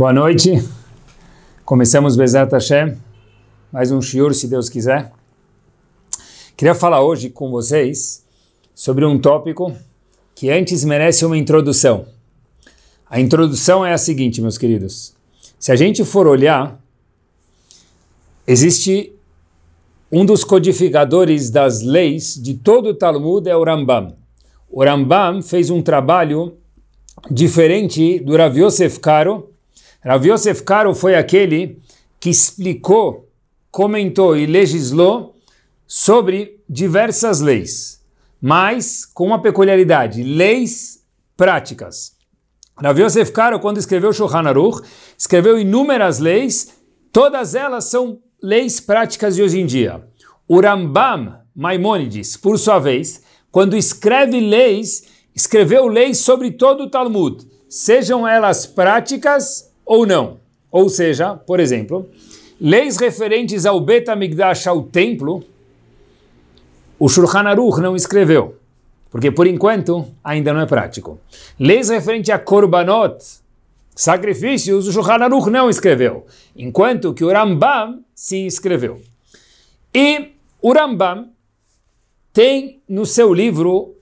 Boa noite. Começamos Bezat Hashem, mais um shiur, se Deus quiser. Queria falar hoje com vocês sobre um tópico que antes merece uma introdução. A introdução é a seguinte, meus queridos. Se a gente for olhar, existe um dos codificadores das leis de todo o Talmud é o Rambam. O Rambam fez um trabalho diferente do Rav Yosef Karo, Rav Yosef Karo foi aquele que explicou, comentou e legislou sobre diversas leis, mas com uma peculiaridade, leis práticas. Rav Yosef Karo, quando escreveu Shulchan Aruch, escreveu inúmeras leis, todas elas são leis práticas de hoje em dia. O Rambam Maimonides, por sua vez, quando escreve leis, escreveu leis sobre todo o Talmud, sejam elas práticas ou não. Ou seja, por exemplo, leis referentes ao Bet HaMikdash, ao templo, o Shulchan Aruch não escreveu, porque por enquanto ainda não é prático. Leis referentes a Korbanot, sacrifícios, o Shulchan Aruch não escreveu, enquanto que o Rambam sim escreveu. E o Rambam tem no seu livro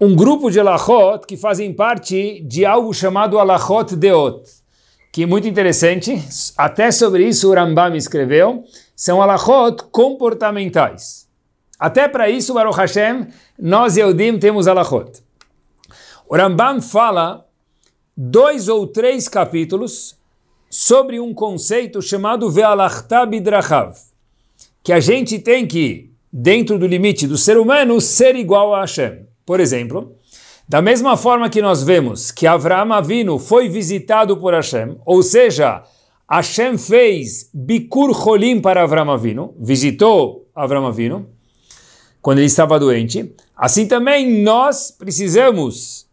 um grupo de alachot que fazem parte de algo chamado alachot deot que é muito interessante, até sobre isso o Rambam escreveu, são alachot comportamentais. Até para isso, Baruch Hashem, nós Yehudim temos alachot. O Rambam fala dois ou três capítulos sobre um conceito chamado Ve'alachta bidrachav, que a gente tem que, dentro do limite do ser humano, ser igual a Hashem. Por exemplo, da mesma forma que nós vemos que Avraham Avinu foi visitado por Hashem, ou seja, Hashem fez Bikur Cholim para Avraham Avinu, visitou Avraham Avinu, quando ele estava doente, assim também nós precisamos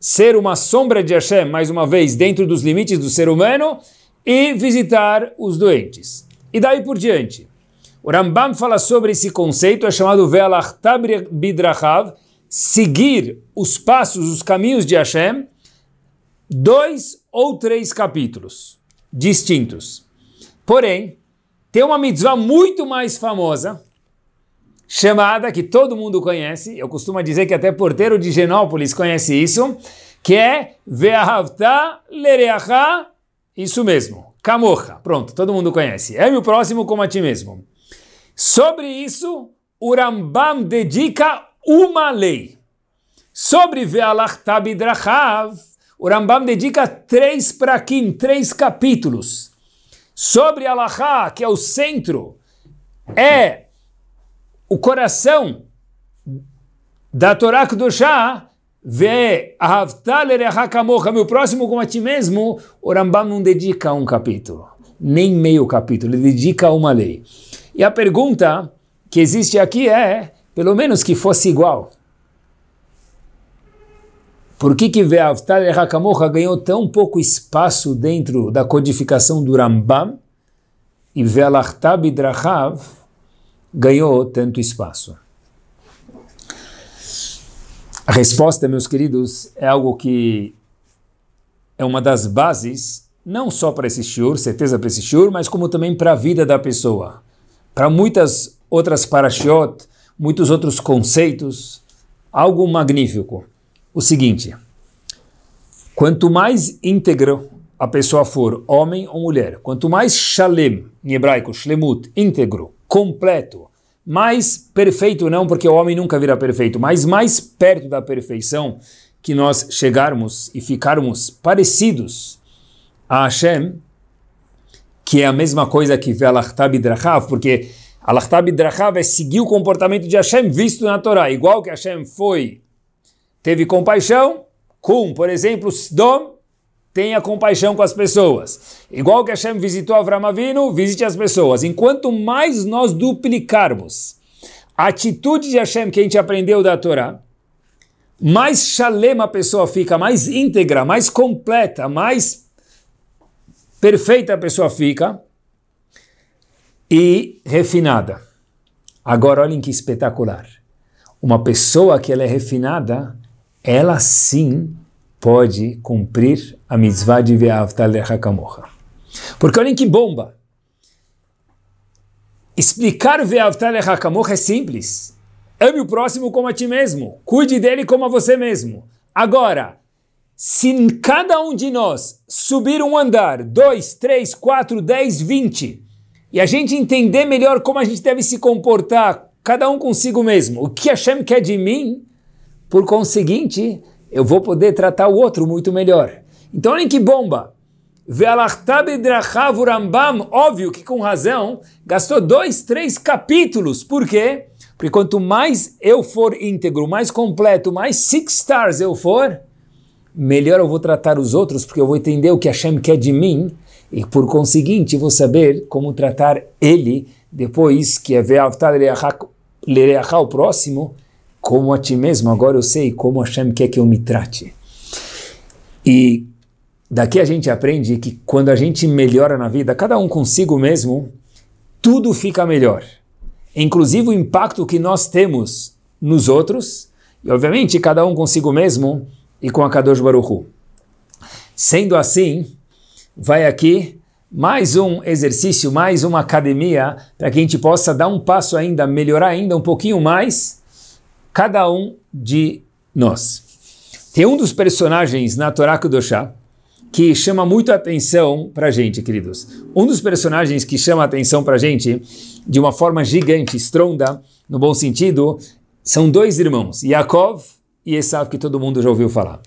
ser uma sombra de Hashem, mais uma vez, dentro dos limites do ser humano, e visitar os doentes. E daí por diante. O Rambam fala sobre esse conceito, é chamado Ve'alachta Bidrachav, seguir os passos, os caminhos de Hashem, dois ou três capítulos distintos. Porém, tem uma mitzvah muito mais famosa, chamada, que todo mundo conhece, eu costumo dizer que até porteiro de Genópolis conhece isso, que é Ve'ahavta lereacha, isso mesmo, Kamocha. Pronto, todo mundo conhece. É o próximo como a ti mesmo. Sobre isso, o Rambam dedica uma lei. Sobre Ve'alachta Bidrachav, o Rambam dedica três prakim, três capítulos. Sobre Alachá, que é o centro, é o coração da Torá Kedoshá, Ve meu próximo como a ti mesmo, o Rambam não dedica um capítulo, nem meio capítulo, ele dedica uma lei. E a pergunta que existe aqui é, pelo menos que fosse igual. Por que que Ve'avtal Hakamocha ganhou tão pouco espaço dentro da codificação do Rambam e Ve'alachta Bidrachav ganhou tanto espaço? A resposta, meus queridos, é algo que é uma das bases, não só para esse shiur, certeza para esse shiur, mas como também para a vida da pessoa. Para muitas outras parashiot, muitos outros conceitos, algo magnífico. O seguinte: quanto mais íntegro a pessoa for, homem ou mulher, quanto mais shalem, em hebraico, shlemut, íntegro, completo, mais perfeito não, porque o homem nunca virá perfeito, mas mais perto da perfeição que nós chegarmos e ficarmos parecidos a Hashem, que é a mesma coisa que Velachtab Drachav, porque Alachtab Drachav é seguir o comportamento de Hashem visto na Torá. Igual que Hashem foi, teve compaixão com, por exemplo, Sdom, tenha compaixão com as pessoas. Igual que Hashem visitou Avram Avinu, visite as pessoas. Enquanto mais nós duplicarmos a atitude de Hashem que a gente aprendeu da Torá, mais shalem a pessoa fica, mais íntegra, mais completa, mais perfeita a pessoa fica e refinada. Agora olhem que espetacular. Uma pessoa que ela é refinada, ela sim pode cumprir a mitzvah de Ve'avta Lechakamocha. Porque olhem que bomba! Explicar Ve'avta Lechakamocha é simples. Ame o próximo como a ti mesmo. Cuide dele como a você mesmo. Agora, se cada um de nós subir um andar, dois, três, quatro, dez, vinte, e a gente entender melhor como a gente deve se comportar, cada um consigo mesmo, o que Hashem quer de mim, por conseguinte, eu vou poder tratar o outro muito melhor. Então, olhem que bomba! Óbvio que com razão, gastou dois, três capítulos. Por quê? Porque quanto mais eu for íntegro, mais completo, mais six stars eu for, melhor eu vou tratar os outros, porque eu vou entender o que Hashem quer de mim, e por conseguinte vou saber como tratar ele depois que é ver o próximo, como a ti mesmo. Agora eu sei como Hashem quer que eu me trate. E daqui a gente aprende que quando a gente melhora na vida, cada um consigo mesmo, tudo fica melhor inclusive o impacto que nós temos nos outros, e obviamente cada um consigo mesmo e com a Kadosh Baruch Sendo assim, vai aqui mais um exercício, mais uma academia, para que a gente possa dar um passo ainda, melhorar ainda um pouquinho mais, cada um de nós. Tem um dos personagens na Torá Kudoshá, que chama muito atenção para a gente, queridos. Um dos personagens que chama atenção para a gente, de uma forma gigante, estronda, no bom sentido, são dois irmãos, Yaakov e Esav, que todo mundo já ouviu falar.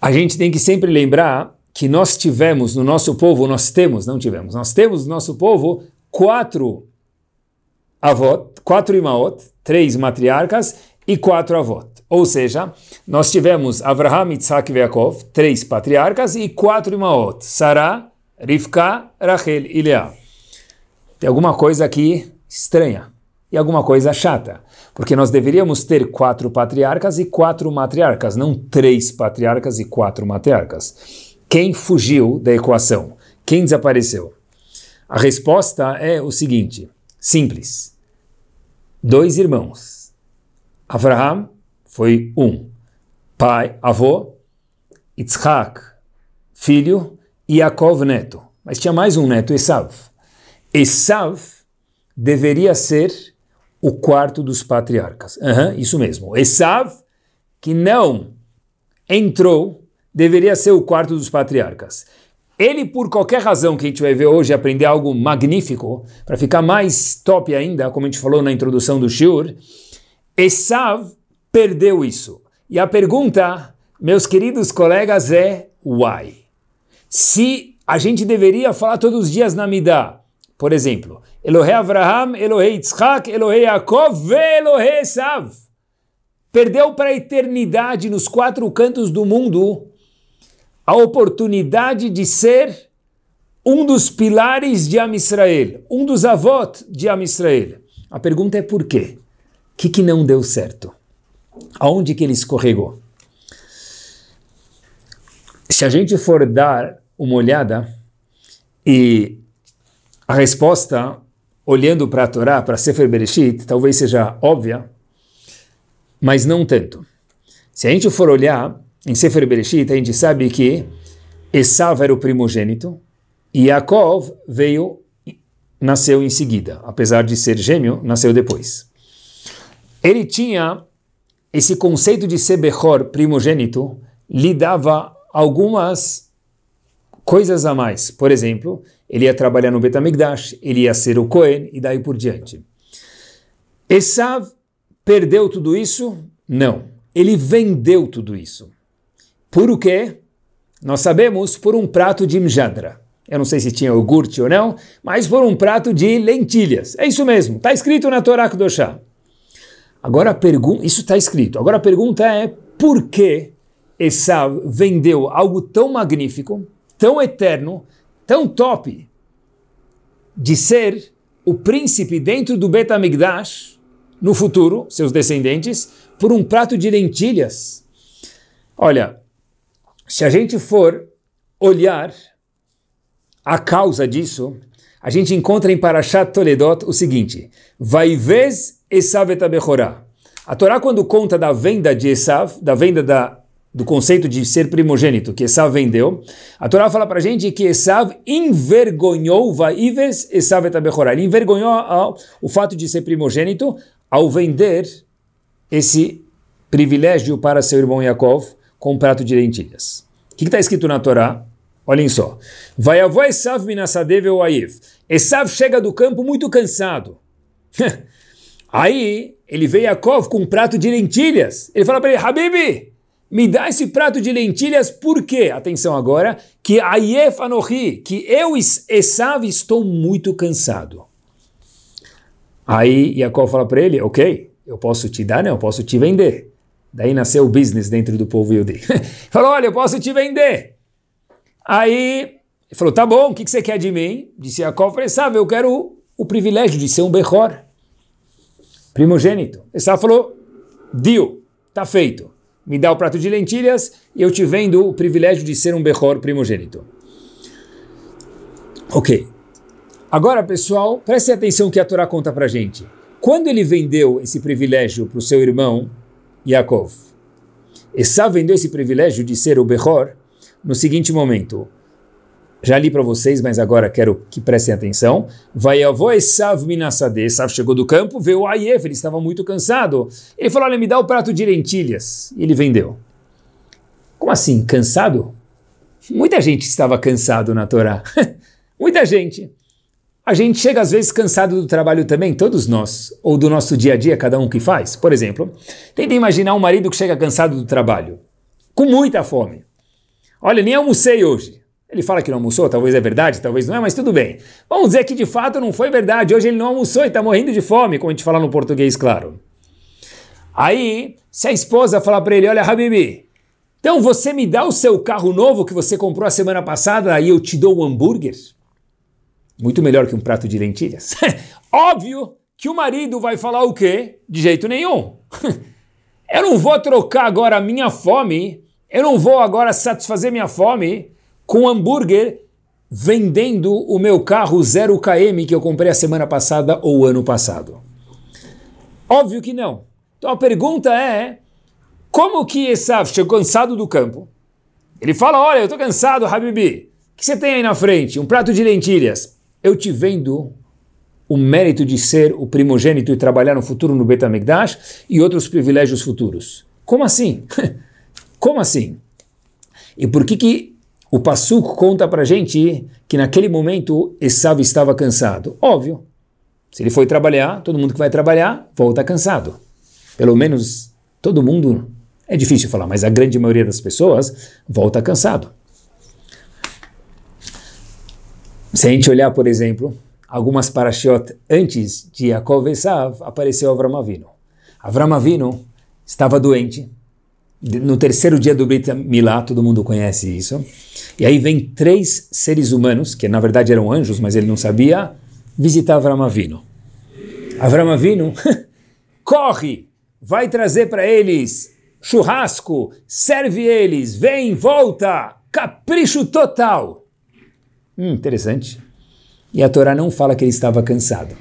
A gente tem que sempre lembrar que nós tivemos no nosso povo, nós temos, não tivemos, nós temos no nosso povo quatro avós, quatro imaot, três matriarcas e quatro avós. Ou seja, nós tivemos Avraham, Yitzhak e Yaakov, três patriarcas e quatro imaot, Sarah, Rivka, Rachel e Leah. Tem alguma coisa aqui estranha e alguma coisa chata, porque nós deveríamos ter quatro patriarcas e quatro matriarcas, não três patriarcas e quatro matriarcas. Quem fugiu da equação? Quem desapareceu? A resposta é o seguinte, simples. Dois irmãos, Avraham foi um. Pai, avô, Yitzhak, filho, e Yaakov, neto. Mas tinha mais um neto, Esav. Esav deveria ser o quarto dos patriarcas. Uhum, isso mesmo. Esav, que não entrou, deveria ser o quarto dos patriarcas. Ele, por qualquer razão que a gente vai ver hoje, aprender algo magnífico, para ficar mais top ainda, como a gente falou na introdução do Shur, Esav perdeu isso. E a pergunta, meus queridos colegas, é why? Se a gente deveria falar todos os dias na Midah, por exemplo, Elohei Avraham, Elohei Yitzhak, Elohei Yaakov, Elohei Esav. Perdeu para a eternidade nos quatro cantos do mundo a oportunidade de ser um dos pilares de Am Israel, um dos avós de Am Israel. A pergunta é por quê? O que, que não deu certo? Aonde que ele escorregou? Se a gente for dar uma olhada e a resposta, olhando para a Torá, para Sefer Bereshit, talvez seja óbvia, mas não tanto. Se a gente for olhar em Sefer Bereshit, a gente sabe que Esav era o primogênito e Yaakov veio, nasceu em seguida, apesar de ser gêmeo, nasceu depois. Ele tinha esse conceito de ser Bechor, primogênito, lhe dava algumas coisas a mais. Por exemplo, ele ia trabalhar no Betamigdash, ele ia ser o Cohen e daí por diante. Esav perdeu tudo isso? Não. Ele vendeu tudo isso. Por o quê? Nós sabemos por um prato de mjadra. Eu não sei se tinha iogurte ou não, mas por um prato de lentilhas. É isso mesmo, está escrito na Torá Kedoshá. Agora pergunta, isso está escrito. Agora a pergunta é por que Esav vendeu algo tão magnífico, tão eterno, tão top, de ser o príncipe dentro do Bet HaMikdash, no futuro, seus descendentes, por um prato de lentilhas. Olha, se a gente for olhar a causa disso, a gente encontra em Parashat Toledot o seguinte: Vai vez Esav et A Torá, quando conta da venda de Esav, da venda da do conceito de ser primogênito que Esav vendeu, a Torá fala para a gente que Esav envergonhou Vaives Esav etabechorá. Ele envergonhou o fato de ser primogênito ao vender esse privilégio para seu irmão Yaakov com um prato de lentilhas. O que está escrito na Torá? Olhem só. Vai avó Esav minasadev Aiv. Esav chega do campo muito cansado. Aí ele vê Yaakov com um prato de lentilhas. Ele fala para ele, Habibi, me dá esse prato de lentilhas, por quê? Atenção agora, que Ayef Anohi, que eu, Esav, estou muito cansado. Aí Yaakov fala para ele, ok, eu posso te dar, né? Eu posso te vender. Daí nasceu o business dentro do povo Yudi. falou, olha, eu posso te vender. Aí ele falou, tá bom, o que, que você quer de mim? Disse falei, sabe, eu quero o, o privilégio de ser um Bechor primogênito. Esaú falou, deal, tá feito. Me dá o prato de lentilhas e eu te vendo o privilégio de ser um Bechor primogênito. Ok. Agora, pessoal, preste atenção que a Torá conta pra gente. Quando ele vendeu esse privilégio para o seu irmão Yaakov, Esaú vendeu esse privilégio de ser o Bechor no seguinte momento. Já li para vocês, mas agora quero que prestem atenção. Vai avó Esav minasade. Esav chegou do campo, veio o Ayef, ele estava muito cansado. Ele falou, olha, me dá o prato de lentilhas. E ele vendeu. Como assim, cansado? Muita gente estava cansado na Torá. Muita gente. A gente chega às vezes cansado do trabalho também, todos nós, ou do nosso dia a dia, cada um que faz. Por exemplo, tenta imaginar um marido que chega cansado do trabalho, com muita fome. Olha, nem almocei hoje. Ele fala que não almoçou, talvez é verdade, talvez não é, mas tudo bem. Vamos dizer que de fato não foi verdade. Hoje ele não almoçou e está morrendo de fome, como a gente fala no português, claro. Aí, se a esposa falar para ele: Olha, Habibi, então você me dá o seu carro novo que você comprou a semana passada, aí eu te dou um hambúrguer? Muito melhor que um prato de lentilhas. Óbvio que o marido vai falar o quê? De jeito nenhum. eu não vou trocar agora a minha fome, eu não vou agora satisfazer minha fome com hambúrguer vendendo o meu carro 0km que eu comprei a semana passada ou ano passado? Óbvio que não. Então a pergunta é, como que Esav chegou cansado do campo? Ele fala, olha, eu estou cansado, Habibi. O que você tem aí na frente? Um prato de lentilhas. Eu te vendo o mérito de ser o primogênito e trabalhar no futuro no Betamigdash e outros privilégios futuros. Como assim? Como assim? E por que que o Passuk conta para gente que naquele momento Esav estava cansado. Óbvio, se ele foi trabalhar, todo mundo que vai trabalhar volta cansado. Pelo menos todo mundo, é difícil falar, mas a grande maioria das pessoas volta cansado. Se a gente olhar, por exemplo, algumas parashiot antes de Yaakov Esav, apareceu Avram Avinu. Avram Avinu estava doente, no terceiro dia do Brit Milá, todo mundo conhece isso. E aí vem três seres humanos, que na verdade eram anjos, mas ele não sabia, visitar Avram Avinu. Avram Avinu corre, vai trazer para eles churrasco, serve eles, vem, volta, capricho total. Hum, interessante. E a Torá não fala que ele estava cansado.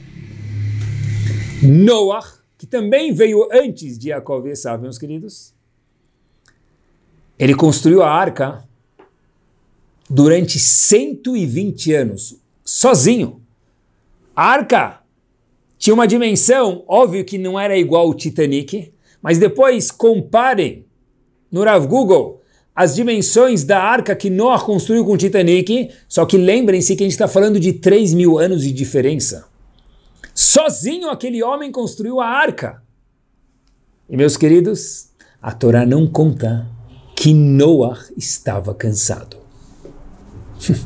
Noah, que também veio antes de Jacob e Esav, meus queridos, ele construiu a arca durante 120 anos, sozinho. A arca tinha uma dimensão, óbvio que não era igual ao Titanic, mas depois comparem no Rav Google as dimensões da arca que Noah construiu com o Titanic, só que lembrem-se que a gente está falando de 3 mil anos de diferença. Sozinho aquele homem construiu a arca. E meus queridos, a Torá não conta que Noah estava cansado.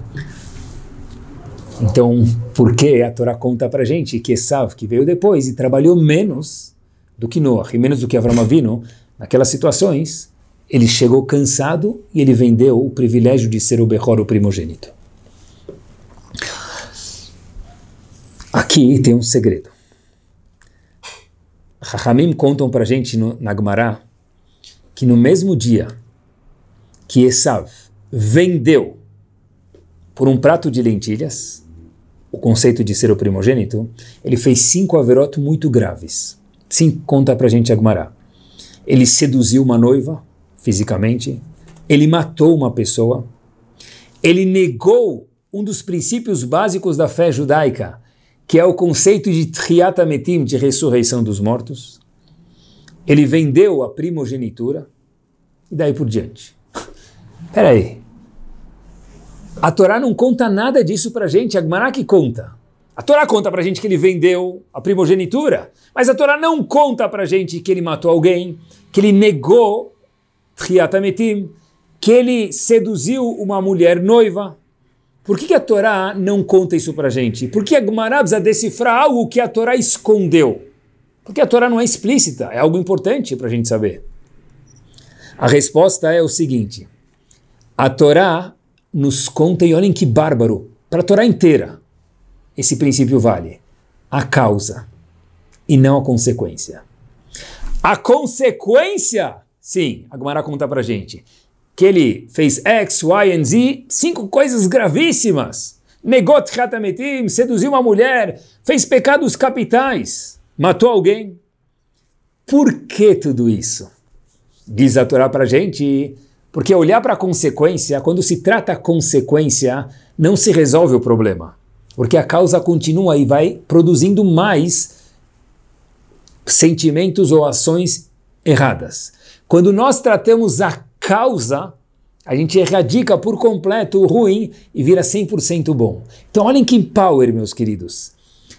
então, por que a Torá conta para gente que Esav, que veio depois e trabalhou menos do que Noah e menos do que Avram Avinu, naquelas situações, ele chegou cansado e ele vendeu o privilégio de ser o Behor, o primogênito. Aqui tem um segredo. Rahamim contam para gente no, na Gemara que no mesmo dia que Esav vendeu por um prato de lentilhas, o conceito de ser o primogênito, ele fez cinco averot muito graves. Sim, conta pra gente Agmará. Ele seduziu uma noiva, fisicamente, ele matou uma pessoa, ele negou um dos princípios básicos da fé judaica, que é o conceito de Tchiat Ametim, de ressurreição dos mortos. Ele vendeu a primogenitura e daí por diante. Espera aí. A Torá não conta nada disso para a gente, a Gemara que conta. A Torá conta para a gente que ele vendeu a primogenitura, mas a Torá não conta para a gente que ele matou alguém, que ele negou Tchiat Ametim, que ele seduziu uma mulher noiva. Por que, que a Torá não conta isso para gente? Por que a Gemara precisa decifrar algo que a Torá escondeu? Porque a Torá não é explícita, é algo importante para a gente saber. A resposta é o seguinte: a Torá nos conta, e olhem que bárbaro, para a Torá inteira, esse princípio vale a causa e não a consequência. A consequência, sim, a Gemara conta para a gente, que ele fez X, Y e Z, cinco coisas gravíssimas. Negou Tchatametim, seduziu uma mulher, fez pecados capitais, matou alguém. Por que tudo isso? Diz a Torá para a gente, porque olhar para a consequência, quando se trata a consequência, não se resolve o problema. Porque a causa continua e vai produzindo mais sentimentos ou ações erradas. Quando nós tratamos a causa, a gente erradica por completo o ruim e vira 100% bom. Então olhem que power, meus queridos.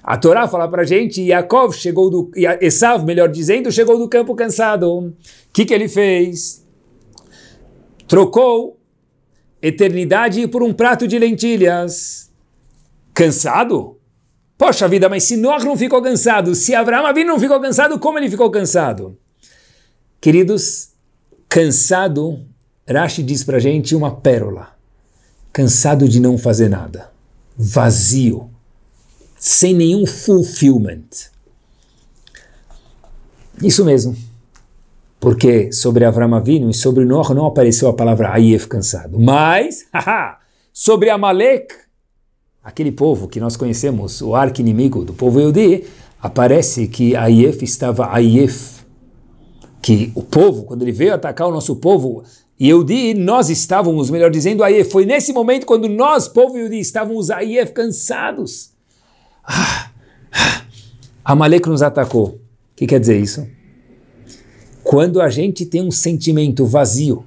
A Torá fala para a gente, Yaakov chegou do, Esav, melhor dizendo, chegou do campo cansado. O que, que ele fez? Trocou eternidade por um prato de lentilhas. Cansado? Poxa vida, mas se Noah não ficou cansado, se Abraão Avinu não ficou cansado, como ele ficou cansado? Queridos, Cansado, Rashi diz para gente uma pérola. Cansado de não fazer nada. Vazio. Sem nenhum fulfillment. Isso mesmo. Porque sobre Avram Avinu e sobre Noah não apareceu a palavra Ayef, cansado. Mas, haha, sobre Amalek, aquele povo que nós conhecemos, o arqui-inimigo do povo Yehudi, aparece que Ayef estava Ayef, que o povo, quando ele veio atacar o nosso povo, e eu di, nós estávamos, melhor dizendo, aí foi nesse momento quando nós, povo Yudi, estávamos aí cansados. Ah, ah, nos atacou. O que quer dizer isso? Quando a gente tem um sentimento vazio,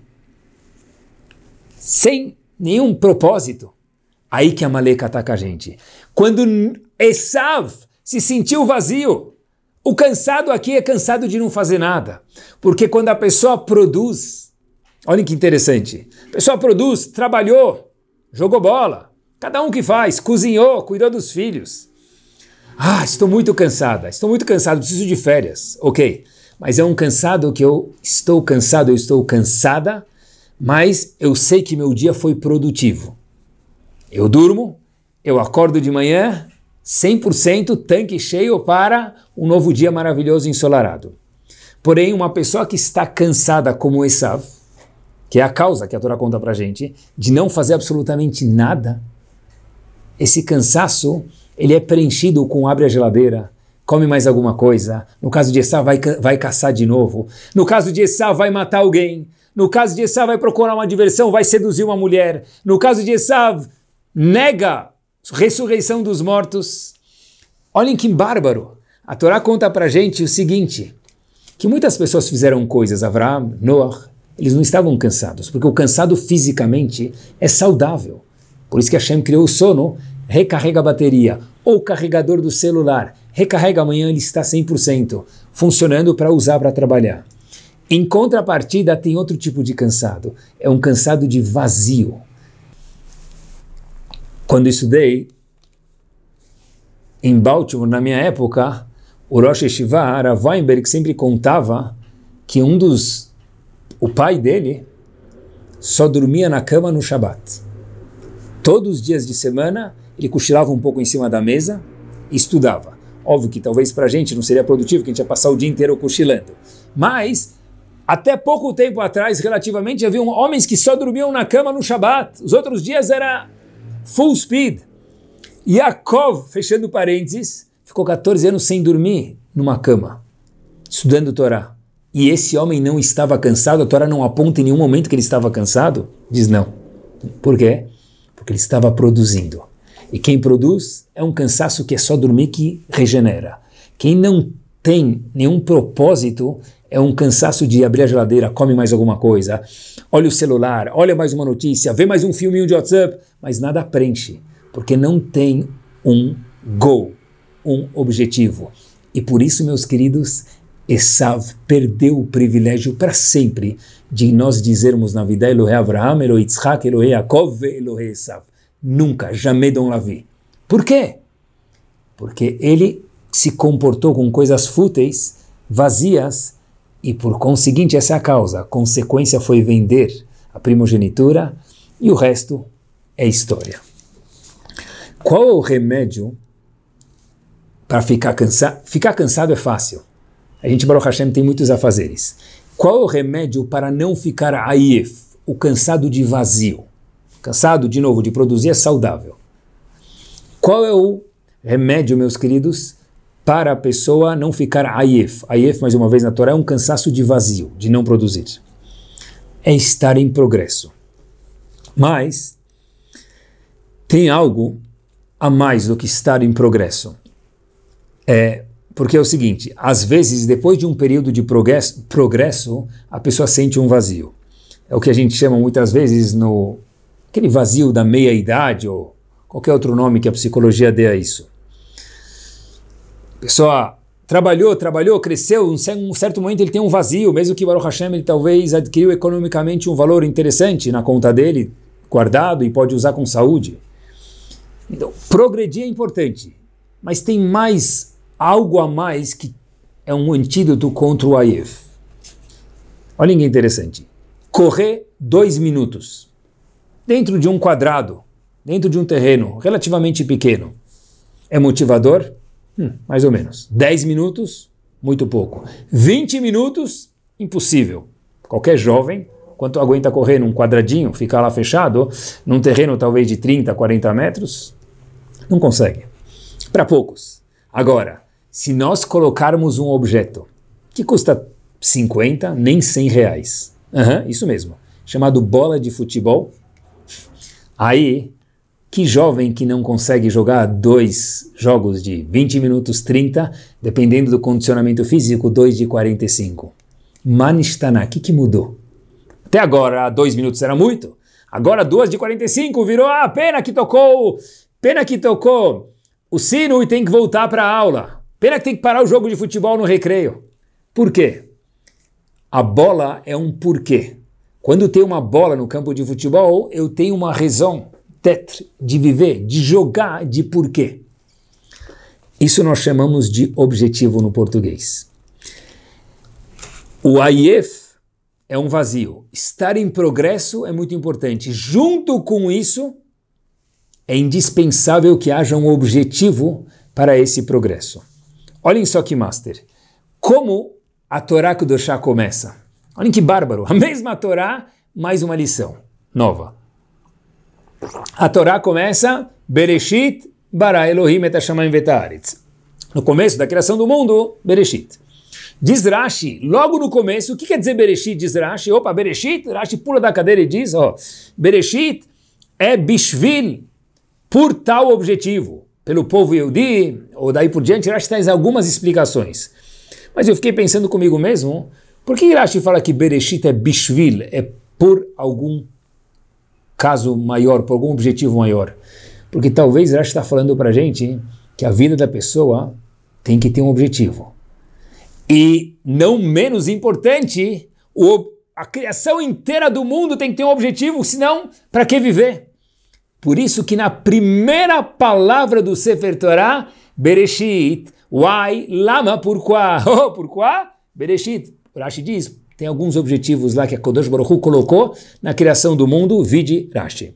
sem nenhum propósito, aí que Amalek ataca a gente. Quando Esav se sentiu vazio, o cansado aqui é cansado de não fazer nada. Porque quando a pessoa produz, olhem que interessante, a pessoa produz, trabalhou, jogou bola, cada um que faz, cozinhou, cuidou dos filhos. Ah, estou muito cansada, estou muito cansado, preciso de férias. Ok, mas é um cansado que eu estou cansado, eu estou cansada, mas eu sei que meu dia foi produtivo. Eu durmo, eu acordo de manhã, 100% tanque cheio para um novo dia maravilhoso ensolarado. Porém, uma pessoa que está cansada como Esav, que é a causa que a Torá conta para gente, de não fazer absolutamente nada, esse cansaço ele é preenchido com abre a geladeira, come mais alguma coisa. No caso de Esav, vai, vai caçar de novo. No caso de Esav, vai matar alguém. No caso de Esav, vai procurar uma diversão, vai seduzir uma mulher. No caso de Esav, nega ressurreição dos mortos. Olhem que bárbaro. A Torá conta para gente o seguinte, que muitas pessoas fizeram coisas, Avraham, Noah, eles não estavam cansados, porque o cansado fisicamente é saudável. Por isso que Hashem criou o sono, recarrega a bateria, ou carregador do celular, recarrega amanhã, ele está 100%, funcionando para usar para trabalhar. Em contrapartida, tem outro tipo de cansado, é um cansado de vazio. Quando estudei em Baltimore, na minha época, o Rosh Yeshiva, Arav Weinberg, sempre contava que um dos... o pai dele só dormia na cama no Shabat. Todos os dias de semana, ele cochilava um pouco em cima da mesa e estudava. Óbvio que talvez para a gente não seria produtivo, que a gente ia passar o dia inteiro cochilando. Mas, até pouco tempo atrás, relativamente, havia homens que só dormiam na cama no Shabat. Os outros dias era full speed. Yaakov, fechando parênteses, ficou 14 anos sem dormir numa cama, estudando Torá. e esse homem não estava cansado, a Torá não aponta em nenhum momento que ele estava cansado? Diz não. Por quê? Porque ele estava produzindo. E quem produz é um cansaço que é só dormir que regenera. Quem não tem nenhum propósito é um cansaço de abrir a geladeira, come mais alguma coisa, olha o celular, olha mais uma notícia, vê mais um filminho de WhatsApp, mas nada preenche, porque não tem um goal, um objetivo. E por isso, meus queridos, Esav perdeu o privilégio para sempre de nós dizermos na vida Elohe Avraham, Elohe Yitzhak, Elohe Yaakov, Elohe Esav. Nunca, jamais don't lavi. Por quê? Porque ele se comportou com coisas fúteis, vazias, e por conseguinte essa é a causa. A consequência foi vender a primogenitura e o resto é história. Qual é o remédio para ficar cansado? Ficar cansado é fácil. A gente, Baruch Hashem, tem muitos afazeres. Qual é o remédio para não ficar ayef, o cansado de vazio? Cansado, de novo, de produzir é saudável. Qual é o remédio, meus queridos, para a pessoa não ficar ayef? Ayef, mais uma vez na Torá, é um cansaço de vazio, de não produzir. É estar em progresso. Mas tem algo a mais do que estar em progresso. É porque é o seguinte, às vezes, depois de um período de progresso, progresso, a pessoa sente um vazio. É o que a gente chama muitas vezes no aquele vazio da meia-idade ou qualquer outro nome que a psicologia dê a isso. A pessoa trabalhou, trabalhou, cresceu, em um certo momento ele tem um vazio, mesmo que Baruch Hashem ele talvez adquiriu economicamente um valor interessante na conta dele, guardado e pode usar com saúde. Então, progredir é importante, mas tem mais algo a mais que é um antídoto contra o AIF. Olha que interessante. Correr dois minutos dentro de um quadrado, dentro de um terreno relativamente pequeno, é motivador? Hum, mais ou menos. Dez minutos? Muito pouco. Vinte minutos? Impossível. Qualquer jovem, quanto aguenta correr num quadradinho, ficar lá fechado, num terreno talvez de 30, 40 metros? Não consegue. Para poucos. Agora, se nós colocarmos um objeto que custa 50, nem 100 reais, uhum, isso mesmo, chamado bola de futebol, aí, que jovem que não consegue jogar dois jogos de 20 minutos, 30, dependendo do condicionamento físico, dois de 45? Manistana, o que, que mudou? Até agora, dois minutos era muito. Agora, duas de 45 virou, ah, pena que tocou, pena que tocou o sino e tem que voltar para a aula. Pena que tem que parar o jogo de futebol no recreio. Por quê? A bola é um porquê. Quando tem uma bola no campo de futebol, eu tenho uma razão de viver, de jogar, de porquê. Isso nós chamamos de objetivo no português. O AIF é um vazio. Estar em progresso é muito importante. Junto com isso, é indispensável que haja um objetivo para esse progresso. Olhem só que master. Como a Torá Kudoshá começa. Olhem que bárbaro. A mesma Torá, mais uma lição nova. A Torá começa Bereshit bara Elohim et hashamayim. No começo da criação do mundo, Bereshit. Diz Rashi, logo no começo, o que quer dizer Bereshit? Diz Rashi, opa, Bereshit, Rashi pula da cadeira e diz, ó, Bereshit é Bishvil, por tal objetivo pelo povo Yehudi, ou daí por diante, Rashi traz algumas explicações. Mas eu fiquei pensando comigo mesmo, por que Rashi fala que Bereshit é Bishvil, é por algum caso maior, por algum objetivo maior? Porque talvez Rashi está falando para a gente que a vida da pessoa tem que ter um objetivo. E, não menos importante, o, a criação inteira do mundo tem que ter um objetivo, senão, para que viver? Por isso que na primeira palavra do Sefer Torah, Bereshit, why, lama, pourquoi, oh, pourquoi, Bereshit, Rashi diz, tem alguns objetivos lá que a Kodosh Baruch colocou na criação do mundo, vide Rashi.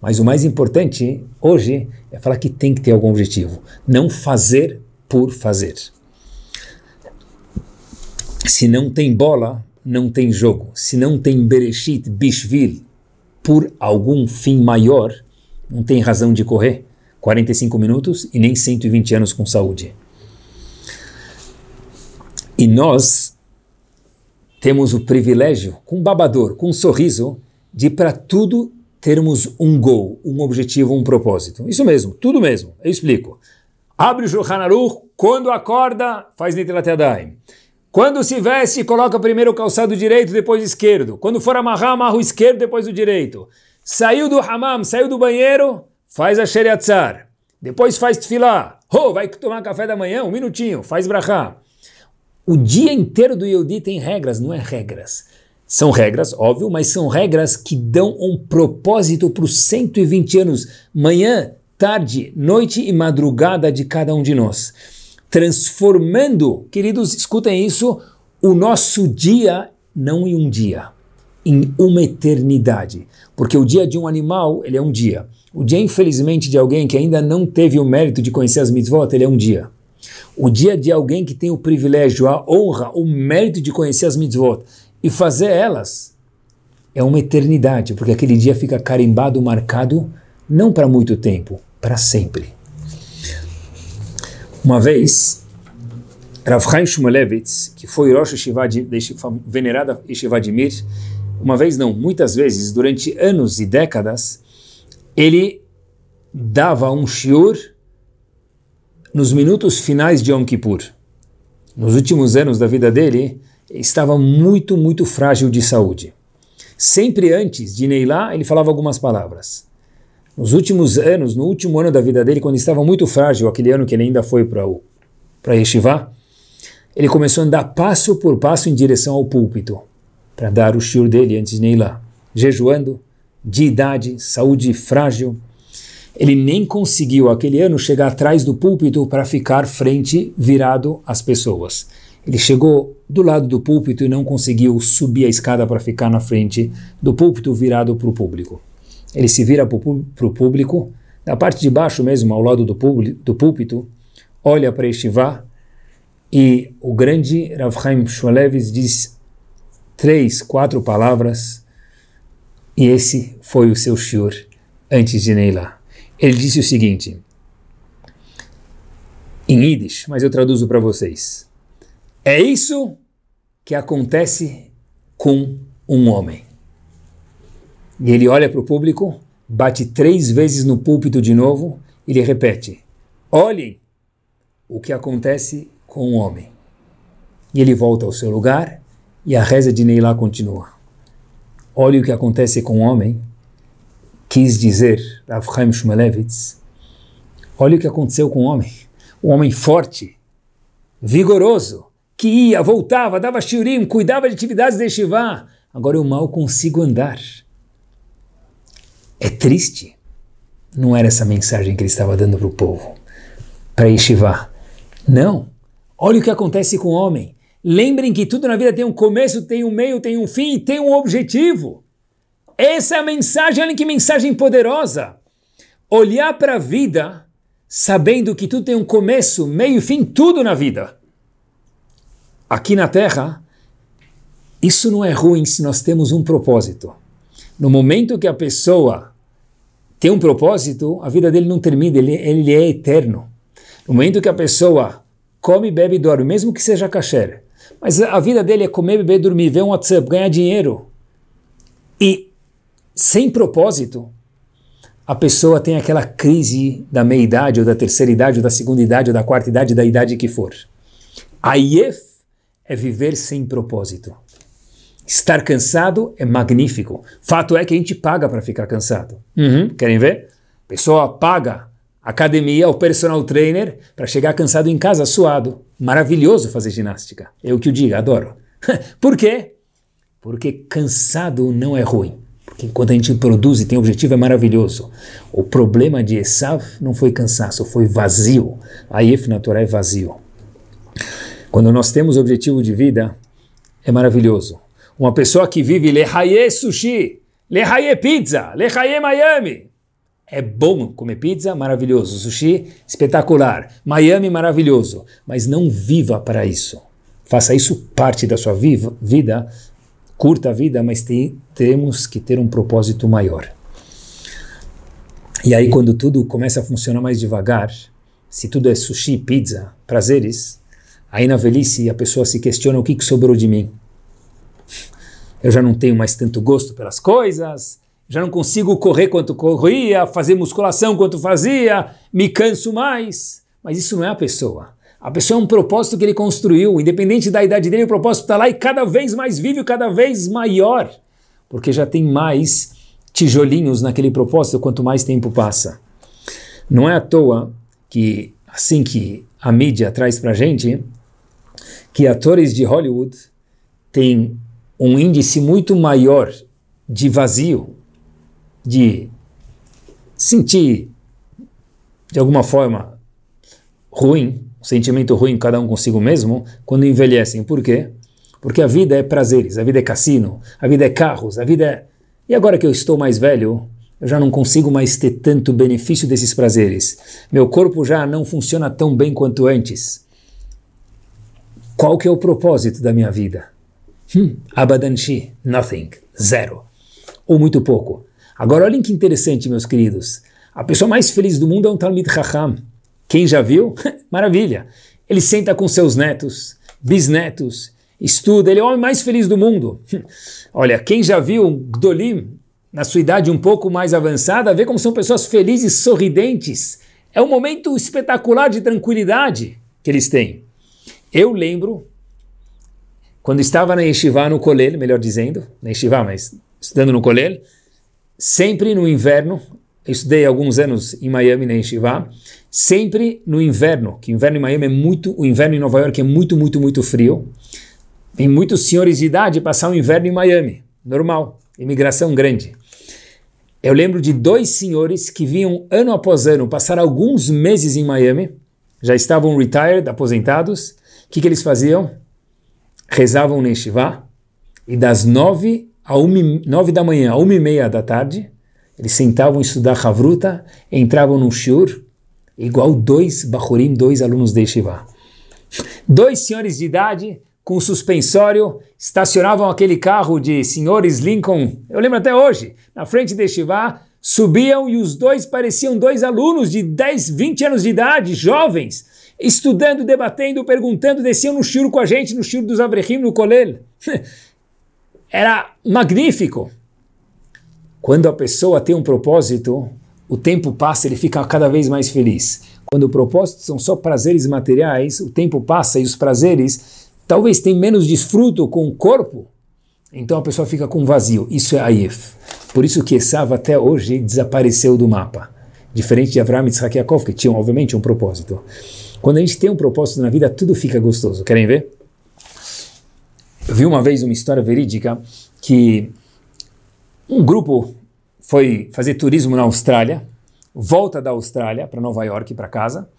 Mas o mais importante hoje é falar que tem que ter algum objetivo, não fazer por fazer. Se não tem bola, não tem jogo. Se não tem Bereshit, Bishvil, por algum fim maior, não tem razão de correr 45 minutos e nem 120 anos com saúde. E nós temos o privilégio, com babador, com um sorriso, de para tudo termos um gol, um objetivo, um propósito. Isso mesmo, tudo mesmo. Eu explico. Abre o Shulchan Aruch, quando acorda, faz Netilat Yadayim. Quando se veste, coloca primeiro o calçado direito, depois o esquerdo. Quando for amarrar, amarra o esquerdo, depois o direito. Saiu do hammam, saiu do banheiro, faz a sheriatzar. Depois faz tefilá. Oh, vai tomar café da manhã? Um minutinho, faz brachá. O dia inteiro do Yehudi tem regras, não é regras. São regras, óbvio, mas são regras que dão um propósito para os 120 anos, manhã, tarde, noite e madrugada de cada um de nós. Transformando, queridos, escutem isso, o nosso dia não em um dia, em uma eternidade. Porque o dia de um animal, ele é um dia. O dia, infelizmente, de alguém que ainda não teve o mérito de conhecer as mitzvot, ele é um dia. O dia de alguém que tem o privilégio, a honra, o mérito de conhecer as mitzvot, e fazer elas é uma eternidade, porque aquele dia fica carimbado, marcado, não para muito tempo, para sempre. Uma vez, Rav Chaim Shmulevitz, que foi Rosh Yeshiva de, de venerada Yeshiva de Mir, uma vez não, muitas vezes, durante anos e décadas, ele dava um shiur nos minutos finais de Yom Kippur. Nos últimos anos da vida dele, estava muito, muito frágil de saúde. Sempre antes de Neilá, ele falava algumas palavras. Nos últimos anos, no último ano da vida dele, quando estava muito frágil, aquele ano que ele ainda foi para Yeshiva, ele começou a andar passo por passo em direção ao púlpito, para dar o shiur dele antes de Neilá, jejuando, de idade, saúde frágil. Ele nem conseguiu, aquele ano, chegar atrás do púlpito para ficar frente, virado às pessoas. Ele chegou do lado do púlpito e não conseguiu subir a escada para ficar na frente do púlpito virado para o público. Ele se vira para o público, da parte de baixo mesmo, ao lado do, do púlpito, olha para Estivá e o grande Rav Chaim Shmulevitz diz três, quatro palavras e esse foi o seu shiur antes de Neilá. Ele disse o seguinte, em Yiddish, mas eu traduzo para vocês. É isso que acontece com um homem. E ele olha para o público, bate três vezes no púlpito de novo e ele repete: Olhem o que acontece com um homem. E ele volta ao seu lugar e a reza de Neilá continua. Olhe o que acontece com um homem, quis dizer Rav Chaim Shmulevitz, olha o que aconteceu com um homem, um homem forte, vigoroso, que ia, voltava, dava shiurim, cuidava de atividades de Yeshiva. Agora eu mal consigo andar. É triste. Não era essa mensagem que ele estava dando para o povo, para Yeshiva. Não. Olha o que acontece com o homem. Lembrem que tudo na vida tem um começo, tem um meio, tem um fim e tem um objetivo. Essa é a mensagem, olha que mensagem poderosa. Olhar para a vida sabendo que tudo tem um começo, meio e fim, tudo na vida aqui na Terra, isso não é ruim se nós temos um propósito. No momento que a pessoa tem um propósito, a vida dele não termina, ele, ele é eterno. No momento que a pessoa come, bebe e dorme, mesmo que seja kasher, mas a vida dele é comer, beber, dormir, ver um WhatsApp, ganhar dinheiro. E sem propósito, a pessoa tem aquela crise da meia-idade, ou da terceira idade, ou da segunda idade, ou da quarta idade, da idade que for. Ayef é viver sem propósito. Estar cansado é magnífico. Fato é que a gente paga para ficar cansado. Uhum. Querem ver? A pessoa paga academia, o personal trainer, para chegar cansado em casa, suado. Maravilhoso fazer ginástica. Eu que o digo, adoro. Por quê? Porque cansado não é ruim. Porque enquanto a gente produz e tem objetivo é maravilhoso. O problema de Esav não foi cansaço, foi vazio. A If natural é vazio. Quando nós temos objetivo de vida, é maravilhoso. Uma pessoa que vive lehaye sushi, lehaye pizza, lehaye Miami. É bom comer pizza, maravilhoso. Sushi, espetacular. Miami, maravilhoso. Mas não viva para isso. Faça isso parte da sua vida, curta a vida, mas tem, temos que ter um propósito maior. E aí, quando tudo começa a funcionar mais devagar, se tudo é sushi, pizza, prazeres, Aí na velhice a pessoa se questiona o que, que sobrou de mim. eu já não tenho mais tanto gosto pelas coisas, já não consigo correr quanto corria, fazer musculação quanto fazia, me canso mais. Mas isso não é a pessoa. A pessoa é um propósito que ele construiu, independente da idade dele, o propósito está lá e cada vez mais vive, cada vez maior, porque já tem mais tijolinhos naquele propósito quanto mais tempo passa. Não é à toa que, assim que a mídia traz para gente, que atores de Hollywood têm um índice muito maior de vazio, de sentir de alguma forma ruim, um sentimento ruim cada um consigo mesmo, quando envelhecem. Por quê? Porque a vida é prazeres, a vida é cassino, a vida é carros, a vida é. E agora que eu estou mais velho, eu já não consigo mais ter tanto benefício desses prazeres. Meu corpo já não funciona tão bem quanto antes. Qual que é o propósito da minha vida? Hum, abadanshi, nothing, zero. Ou muito pouco. Agora olhem que interessante, meus queridos. A pessoa mais feliz do mundo é um Talmid Chacham. Quem já viu? Maravilha. Ele senta com seus netos, bisnetos, estuda, ele é o homem mais feliz do mundo. Olha, quem já viu um Gdolim na sua idade um pouco mais avançada, vê como são pessoas felizes, sorridentes. É um momento espetacular de tranquilidade que eles têm. Eu lembro, quando estava na Yeshiva, no Kolel, melhor dizendo, na Yeshiva, mas estudando no Kolel, sempre no inverno, estudei alguns anos em Miami, na Yeshiva, sempre no inverno, que o inverno em Miami é muito, o inverno em Nova York é muito, muito, muito frio. Tem muitos senhores de idade passar o inverno em Miami, normal, imigração grande. Eu lembro de dois senhores que vinham ano após ano passar alguns meses em Miami, já estavam retired, aposentados. O que, que eles faziam? Rezavam no Yeshiva, e das nove a uma, nove da manhã a uma e meia da tarde, eles sentavam a estudar Havruta, entravam no Shur, igual dois Bahurim, dois alunos de Yeshiva. Dois senhores de idade com suspensório, estacionavam aquele carro de senhores Lincoln, eu lembro até hoje, na frente de Yeshiva, subiam e os dois pareciam dois alunos de 10, 20 anos de idade, jovens, estudando, debatendo, perguntando, desciam no shur com a gente, no shur dos Abrechim, no Kolel. Era magnífico. Quando a pessoa tem um propósito, o tempo passa, ele fica cada vez mais feliz. Quando o propósito são só prazeres materiais, o tempo passa e os prazeres talvez tem menos desfruto com o corpo, então a pessoa fica com vazio. Isso é Aif. Por isso que Esav até hoje desapareceu do mapa. Diferente de Avraham e Yitzhak que tinham obviamente um propósito. Quando a gente tem um propósito na vida, tudo fica gostoso. Querem ver? Vi uma vez uma história verídica que um grupo foi fazer turismo na Austrália, volta da Austrália para Nova York, para casa,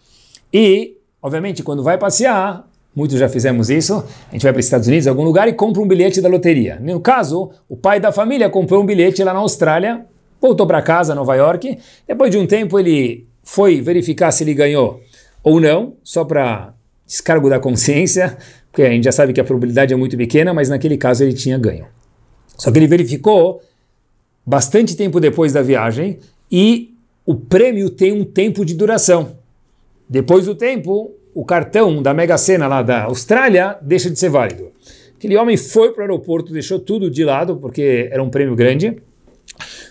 e, obviamente, quando vai passear, muitos já fizemos isso, a gente vai para os Estados Unidos, algum lugar, e compra um bilhete da loteria. No caso, o pai da família comprou um bilhete lá na Austrália, voltou para casa, Nova York, depois de um tempo ele foi verificar se ele ganhou ou não, só para descargo da consciência, porque a gente já sabe que a probabilidade é muito pequena, mas naquele caso ele tinha ganho. Só que ele verificou bastante tempo depois da viagem e o prêmio tem um tempo de duração. Depois do tempo, o cartão da Mega Sena lá da Austrália deixa de ser válido. Aquele homem foi para o aeroporto, deixou tudo de lado, porque era um prêmio grande.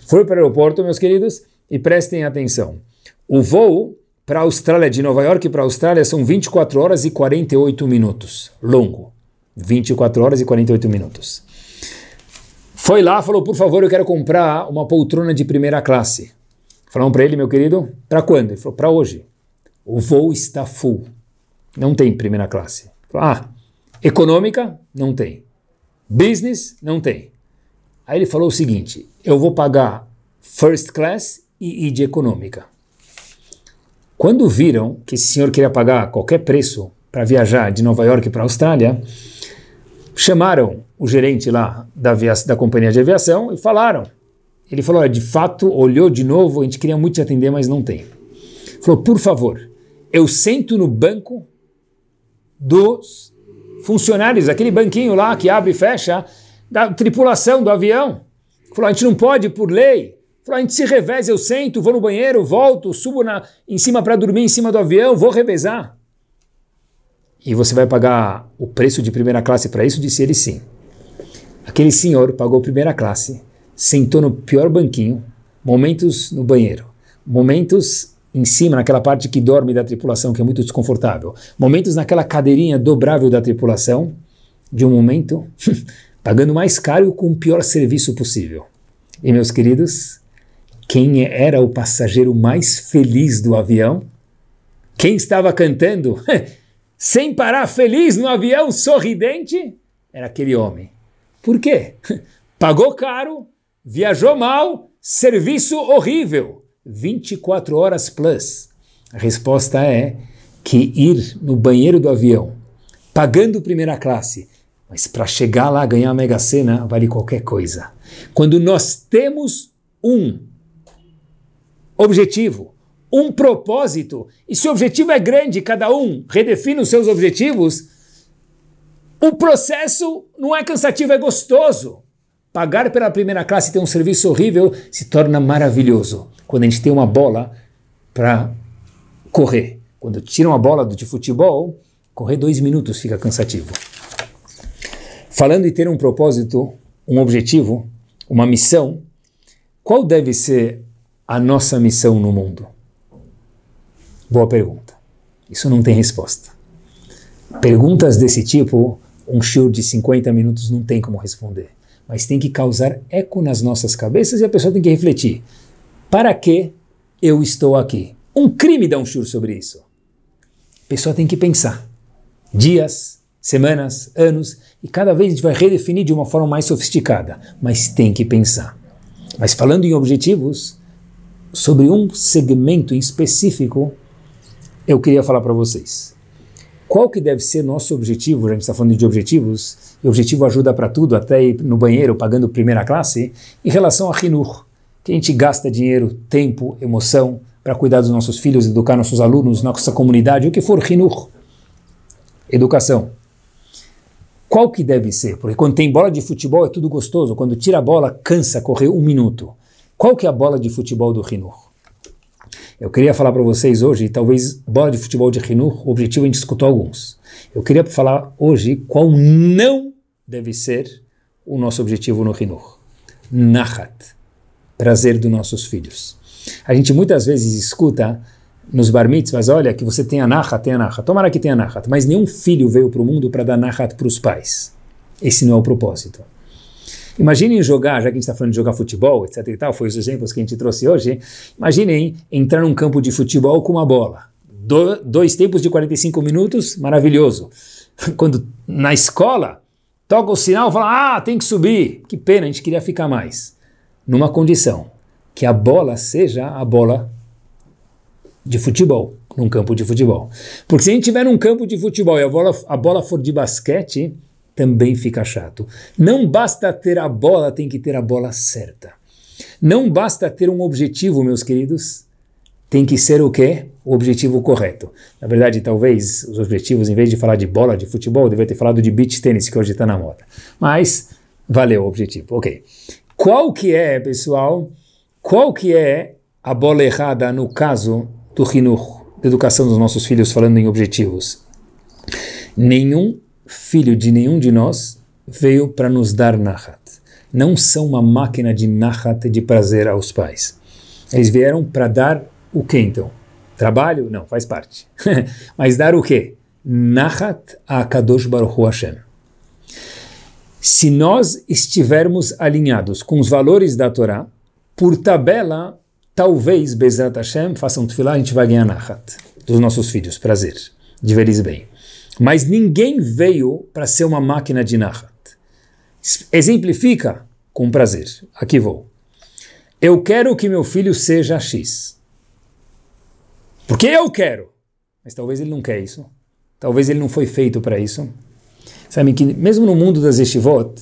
Foi para o aeroporto, meus queridos, e prestem atenção. O voo para a Austrália, de Nova York para a Austrália, são 24 horas e 48 minutos. Longo. 24 horas e 48 minutos. Foi lá, falou, por favor, eu quero comprar uma poltrona de primeira classe. Falaram para ele, meu querido, para quando? Ele falou, para hoje. O voo está full. Não tem primeira classe. Falou, ah, econômica? Não tem. Business? Não tem. Aí ele falou o seguinte, eu vou pagar first class e ir de econômica. Quando viram que esse senhor queria pagar qualquer preço para viajar de Nova York para a Austrália, chamaram o gerente lá da, da companhia de aviação e falaram. Ele falou: de fato, olhou de novo, a gente queria muito te atender, mas não tem. Falou: por favor, eu sento no banco dos funcionários, aquele banquinho lá que abre e fecha, da tripulação do avião. Falou: a gente não pode, por lei, Falou, a gente se reveza, eu sento, vou no banheiro, volto, subo na, em cima para dormir em cima do avião, vou revezar. E você vai pagar o preço de primeira classe para isso? Disse ele sim. Aquele senhor pagou primeira classe, sentou no pior banquinho, momentos no banheiro, momentos em cima, naquela parte que dorme da tripulação, que é muito desconfortável, momentos naquela cadeirinha dobrável da tripulação, de um momento, pagando mais caro com o pior serviço possível. E meus queridos, quem era o passageiro mais feliz do avião? Quem estava cantando sem parar feliz no avião, sorridente? Era aquele homem. Por quê? Pagou caro, viajou mal, serviço horrível. 24 horas plus. A resposta é que ir no banheiro do avião, pagando primeira classe, mas para chegar lá ganhar a Mega Sena vale qualquer coisa. Quando nós temos um objetivo, um propósito, e se o objetivo é grande, cada um redefine os seus objetivos, o processo não é cansativo, é gostoso. Pagar pela primeira classe e ter um serviço horrível se torna maravilhoso. Quando a gente tem uma bola para correr. Quando tira uma bola de futebol, correr dois minutos fica cansativo. Falando em ter um propósito, um objetivo, uma missão, qual deve ser a nossa missão no mundo? Boa pergunta. Isso não tem resposta. Perguntas desse tipo, um show de 50 minutos não tem como responder. Mas tem que causar eco nas nossas cabeças e a pessoa tem que refletir. Para que eu estou aqui? Um crime dar um show sobre isso. A pessoa tem que pensar. Dias, semanas, anos, e cada vez a gente vai redefinir de uma forma mais sofisticada. Mas tem que pensar. Mas falando em objetivos, sobre um segmento em específico, eu queria falar para vocês. Qual que deve ser nosso objetivo? A gente está falando de objetivos, e objetivo ajuda para tudo, até ir no banheiro pagando primeira classe, em relação a Rinur, que a gente gasta dinheiro, tempo, emoção para cuidar dos nossos filhos, educar nossos alunos, nossa comunidade, o que for Rinur. Educação. Qual que deve ser? Porque quando tem bola de futebol é tudo gostoso, quando tira a bola cansa correr um minuto. Qual que é a bola de futebol do Rinur? Eu queria falar para vocês hoje, talvez bola de futebol de Rinur, o objetivo a gente escutou alguns. Eu queria falar hoje qual não deve ser o nosso objetivo no Rinur. Nahat, prazer dos nossos filhos. A gente muitas vezes escuta nos bar mitzvahs, olha, que você tem a nahat, tem a nahat. Tomara que tenha nahat, mas nenhum filho veio para o mundo para dar nahat para os pais. Esse não é o propósito. Imaginem jogar, já que a gente está falando de jogar futebol, etc e tal, foi os exemplos que a gente trouxe hoje. Imaginem entrar num campo de futebol com uma bola. Do, dois tempos de 45 minutos, maravilhoso. Quando na escola toca o sinal, fala, ah, tem que subir. Que pena, a gente queria ficar mais. Numa condição, que a bola seja a bola de futebol, num campo de futebol. Porque se a gente tiver num campo de futebol e a bola, a bola for de basquete, também fica chato. Não basta ter a bola, tem que ter a bola certa. Não basta ter um objetivo, meus queridos, tem que ser o quê? O objetivo correto. Na verdade, talvez os objetivos, em vez de falar de bola, de futebol, devia ter falado de beach tênis, que hoje está na moda. Mas, valeu o objetivo. Ok. Qual que é, pessoal, qual que é a bola errada no caso do Rinur, da educação dos nossos filhos, falando em objetivos? Nenhum filho de nenhum de nós veio para nos dar nahat. Não são uma máquina de nahat de prazer aos pais. Eles vieram para dar o que então? Trabalho? Não, faz parte. Mas dar o que? Nahat a Kadosh Baruch Hashem. Se nós estivermos alinhados com os valores da Torá, por tabela, talvez, Bezrat Hashem, façam tefilá, a gente vai ganhar nahat dos nossos filhos, prazer, de ver bem. Mas ninguém veio para ser uma máquina de Nahat. Exemplifica com prazer. Aqui vou. Eu quero que meu filho seja X. Porque eu quero. Mas talvez ele não quer isso. Talvez ele não foi feito para isso. Sabe que mesmo no mundo das yeshivot,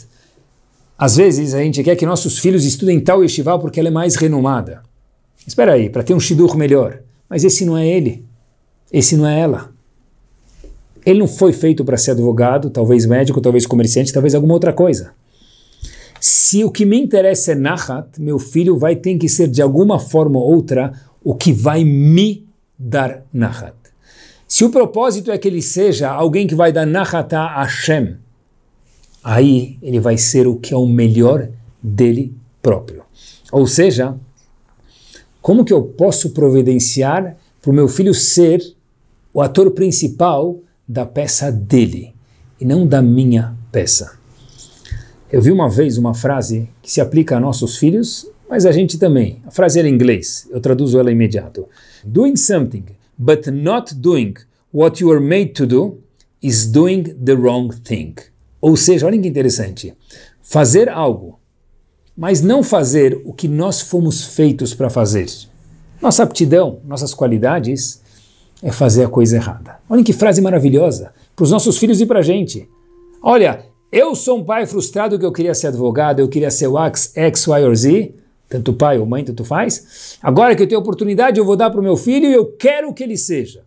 às vezes a gente quer que nossos filhos estudem tal yeshiva porque ela é mais renomada. Espera aí, para ter um shidur melhor. Mas esse não é ele. Esse não é ela. Ele não foi feito para ser advogado, talvez médico, talvez comerciante, talvez alguma outra coisa. Se o que me interessa é Nahat, meu filho vai ter que ser de alguma forma ou outra o que vai me dar Nahat. Se o propósito é que ele seja alguém que vai dar Nahat a Hashem, aí ele vai ser o que é o melhor dele próprio. Ou seja, como que eu posso providenciar para o meu filho ser o ator principal da peça dele e não da minha peça? Eu vi uma vez uma frase que se aplica a nossos filhos, mas a gente também. A frase era em inglês, eu traduzo ela imediato. Doing something, but not doing what you are made to do, is doing the wrong thing. Ou seja, olha que interessante. Fazer algo, mas não fazer o que nós fomos feitos para fazer. Nossa aptidão, nossas qualidades é fazer a coisa errada. Olha que frase maravilhosa para os nossos filhos e para a gente. Olha, eu sou um pai frustrado que eu queria ser advogado, eu queria ser o X, X, Y ou Z, tanto pai ou mãe, tanto faz. Agora que eu tenho oportunidade, eu vou dar para o meu filho e eu quero que ele seja.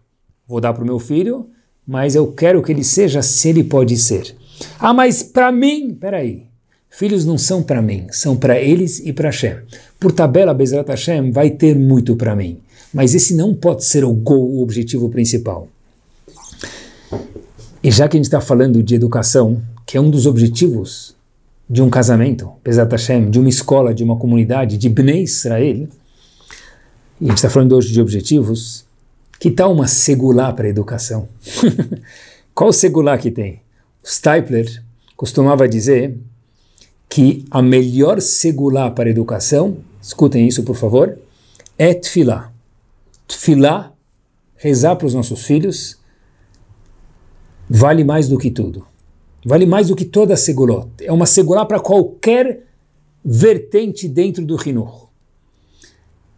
Vou dar para o meu filho, mas eu quero que ele seja se ele pode ser. Ah, mas para mim, peraí. Filhos não são para mim, são para eles e para Hashem. Por tabela, Bezrat Hashem vai ter muito para mim. Mas esse não pode ser o goal, o objetivo principal. E já que a gente está falando de educação, que é um dos objetivos de um casamento, Pesat Hashem, de uma escola, de uma comunidade, de Bnei Israel, e a gente está falando hoje de objetivos, que tal uma segulá para a educação? Qual segulá que tem? O Stipler costumava dizer que a melhor segulá para a educação, escutem isso por favor, é tefilá. Tefilá, rezar para os nossos filhos, vale mais do que tudo. Vale mais do que toda a. É uma segulá para qualquer vertente dentro do Hinur.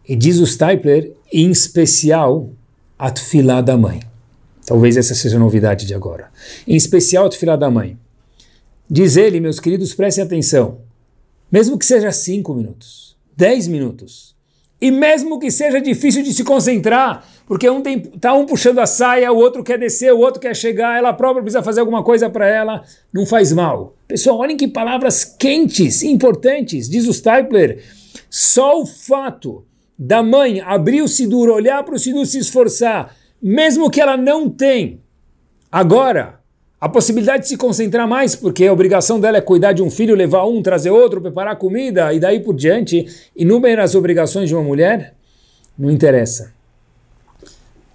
E diz o Stipler, em especial, a tefilá da mãe. Talvez essa seja a novidade de agora. Em especial a tefilá da mãe. Diz ele, meus queridos, prestem atenção. Mesmo que seja cinco minutos, dez minutos, e mesmo que seja difícil de se concentrar, porque um tem, tá um puxando a saia, o outro quer descer, o outro quer chegar, ela própria precisa fazer alguma coisa para ela, não faz mal. Pessoal, olhem que palavras quentes, importantes, diz o Stipler. Só o fato da mãe abrir o Sidur, olhar para o Sidur se esforçar, mesmo que ela não tem agora a possibilidade de se concentrar mais, porque a obrigação dela é cuidar de um filho, levar um, trazer outro, preparar comida e daí por diante, inúmeras obrigações de uma mulher, não interessa.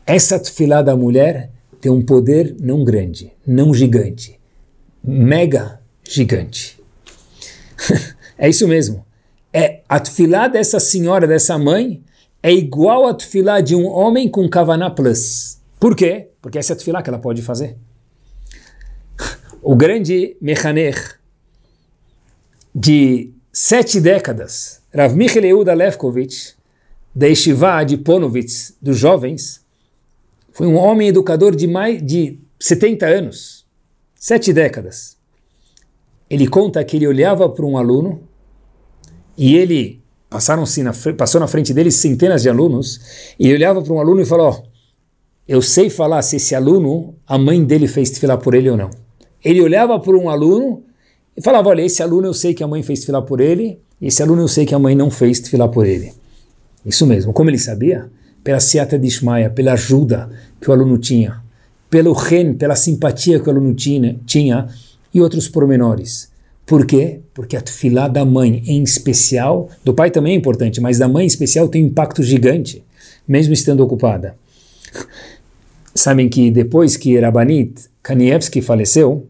Essa tefilá da mulher tem um poder não grande, não gigante, mega gigante. é isso mesmo. É a tefilá dessa senhora, dessa mãe, é igual a tefilá de um homem com kavaná plus. Por quê? Porque essa é a tefilá que ela pode fazer. O grande Mechaner de sete décadas, Rav Michel Yehuda Levkovich, da Yeshiva de Ponovitz, dos jovens, foi um homem educador de mais de 70 anos, sete décadas. Ele conta que ele olhava para um aluno e ele passaram-se na, passou na frente dele centenas de alunos e ele olhava para um aluno e falou: oh, eu sei falar se esse aluno a mãe dele fez filar por ele ou não. Ele olhava para um aluno e falava: olha, esse aluno eu sei que a mãe fez filar por ele, esse aluno eu sei que a mãe não fez filar por ele. Isso mesmo. Como ele sabia? pela Seata de Ishmael, pela ajuda que o aluno tinha, pelo ren, pela simpatia que o aluno tinha, tinha e outros pormenores. Por quê? Porque a tefilá da mãe, em especial, do pai também é importante, mas da mãe em especial tem um impacto gigante, mesmo estando ocupada. Sabem que depois que Rabanit Kanievski faleceu,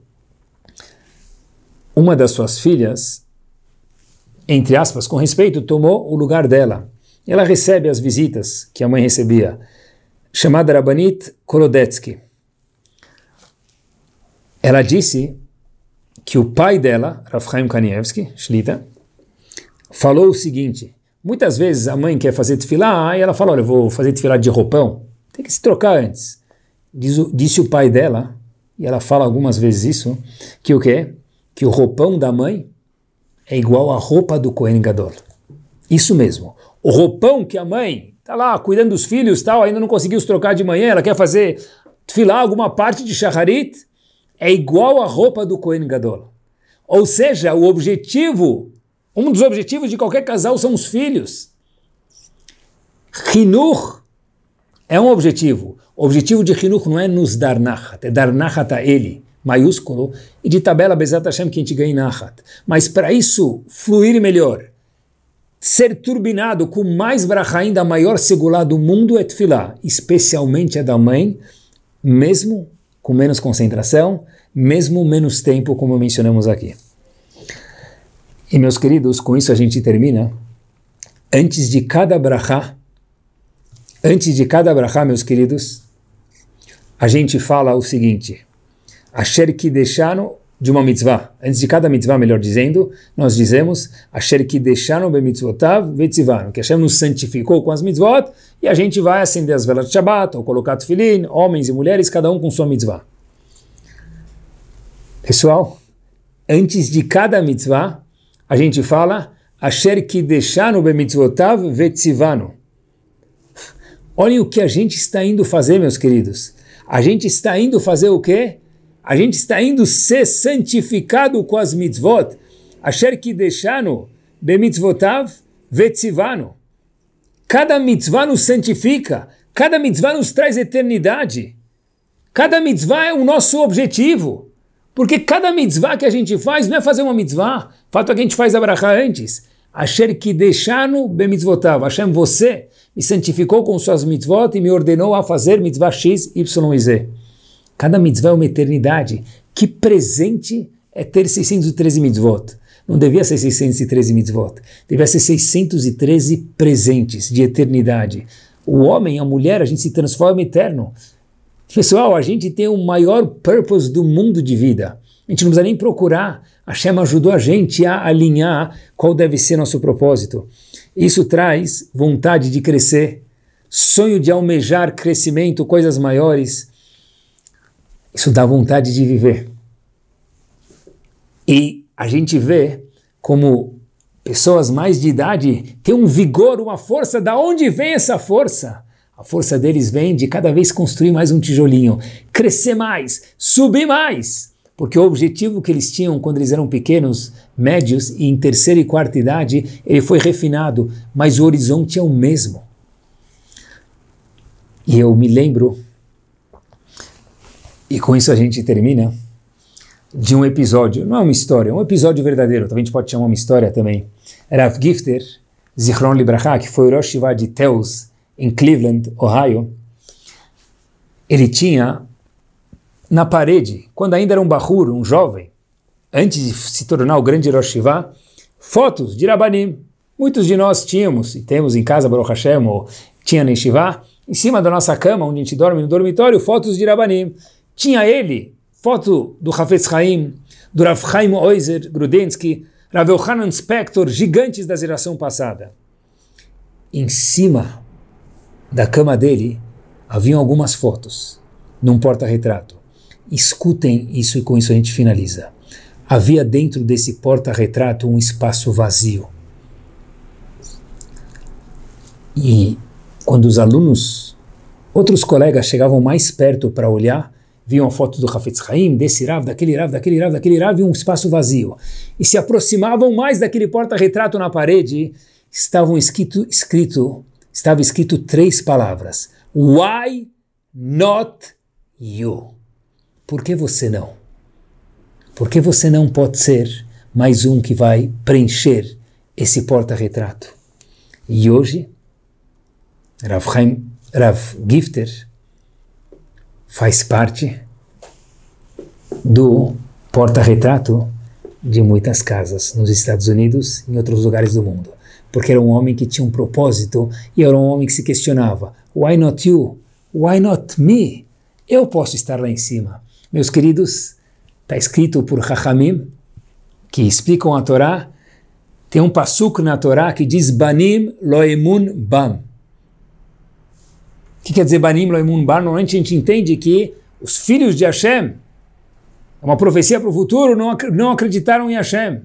uma das suas filhas, entre aspas, com respeito, tomou o lugar dela ela recebe as visitas que a mãe recebia, chamada Rabanit Kolodetsky. Ela disse que o pai dela, Rav Chaim Kanievski, Shlita, falou o seguinte, muitas vezes a mãe quer fazer tefilá e ela fala, olha, eu vou fazer tefilá de roupão, tem que se trocar antes. Diz, disse o pai dela, e ela fala algumas vezes isso, que o quê? Que o roupão da mãe é igual à roupa do Kohen Gadol. Isso mesmo o roupão que a mãe está lá cuidando dos filhos, tal, ainda não conseguiu se trocar de manhã, ela quer fazer filar alguma parte de shacharit, é igual a roupa do Kohen Gadol. Ou seja, o objetivo, um dos objetivos de qualquer casal são os filhos. Hinur é um objetivo. O objetivo de Hinur não é nos dar nachat, é dar nachat a ele, maiúsculo, e de tabela Bezat Hashem que a gente ganha em Nahat. Mas para isso fluir melhor, ser turbinado com mais brachá ainda, maior segulá do mundo é tefilá, especialmente a da mãe, mesmo com menos concentração, mesmo menos tempo, como mencionamos aqui. E meus queridos, com isso a gente termina. Antes de cada brachá, antes de cada brachá, meus queridos, a gente fala o seguinte: Asher Kideshanu de uma mitzvah. Antes de cada mitzvah, melhor dizendo, nós dizemos Asher Kideshanu bemitzvotav vetzivanu, que Hashem nos santificou com as mitzvot e a gente vai acender as velas de Shabbat ou colocar tefilin, homens e mulheres, cada um com sua mitzvah. Pessoal, antes de cada mitzvah, a gente fala Asher Kideshanu bemitzvotav vetzivanu. Olhem o que a gente está indo fazer, meus queridos. A gente está indo fazer o quê? A gente está indo ser santificado com as mitzvot. Asher kideshanu bemitzvotav vetzivanu. Cada mitzvah nos santifica. Cada mitzvah nos traz eternidade. Cada mitzvah é o nosso objetivo. Porque cada mitzvah que a gente faz não é fazer uma mitzvah. O fato é que a gente faz a antes. Asher kideshanu bemitzvotav. Hashem, você me santificou com suas mitzvot e me ordenou a fazer mitzvah X, Y e Z. Cada mitzvah é uma eternidade. Que presente é ter 613 mitzvot. Não devia ser 613 mitzvot. Devia ser 613 presentes de eternidade. O homem, a mulher, a gente se transforma eterno. Pessoal, a gente tem o maior purpose do mundo de vida. A gente não precisa nem procurar. A Shem ajudou a gente a alinhar qual deve ser nosso propósito. Isso traz vontade de crescer, sonho de almejar crescimento, coisas maiores. Isso dá vontade de viver. E a gente vê como pessoas mais de idade têm um vigor, uma força. Da onde vem essa força? A força deles vem de cada vez construir mais um tijolinho, crescer mais, subir mais porque o objetivo que eles tinham quando eles eram pequenos, médios e em terceira e quarta idade, ele foi refinado, mas o horizonte é o mesmo. E eu me lembro, e com isso a gente termina, de um episódio, não é uma história, é um episódio verdadeiro, também a gente pode chamar uma história também. Rav Gifter, Zichron Libraha, que foi o Rosh de Teus, em Cleveland, Ohio, ele tinha na parede, quando ainda era um bahur, um jovem, antes de se tornar o grande Rosh Hashivá, fotos de Rabanim. Muitos de nós tínhamos, e temos em casa, Baruch Hashem, ou tinha na Yeshiva, em cima da nossa cama, onde a gente dorme no dormitório, fotos de Rabanim. Tinha ele, foto do Hafetz Chaim, do Rav Chaim Oizer Grudensky, Rav Yohanan Spector, gigantes da geração passada. Em cima da cama dele haviam algumas fotos, num porta-retrato. Escutem isso e com isso a gente finaliza. Havia dentro desse porta-retrato um espaço vazio. E quando os alunos, outros colegas chegavam mais perto para olhar, viam a foto do Hafetz Haim, desse Rav, daquele Rav, daquele Rav, daquele Rav, e um espaço vazio. E se aproximavam mais daquele porta-retrato na parede, estavam escrito, escrito, estava escrito três palavras. Why not you? Por que você não? Por que você não pode ser mais um que vai preencher esse porta-retrato? E hoje, Rav, Chaim, Rav Gifter faz parte do porta-retrato de muitas casas nos Estados Unidos e em outros lugares do mundo. Porque era um homem que tinha um propósito e era um homem que se questionava: Why not you? Why not me? Eu posso estar lá em cima. Meus queridos, está escrito por Chachamim, que explicam a Torá, tem um pasuk na Torá que diz Banim loemun bam. Que quer dizer Banim loemun bam? Normalmente a gente entende que os filhos de Hashem, é uma profecia para o futuro, não, não acreditaram em Hashem.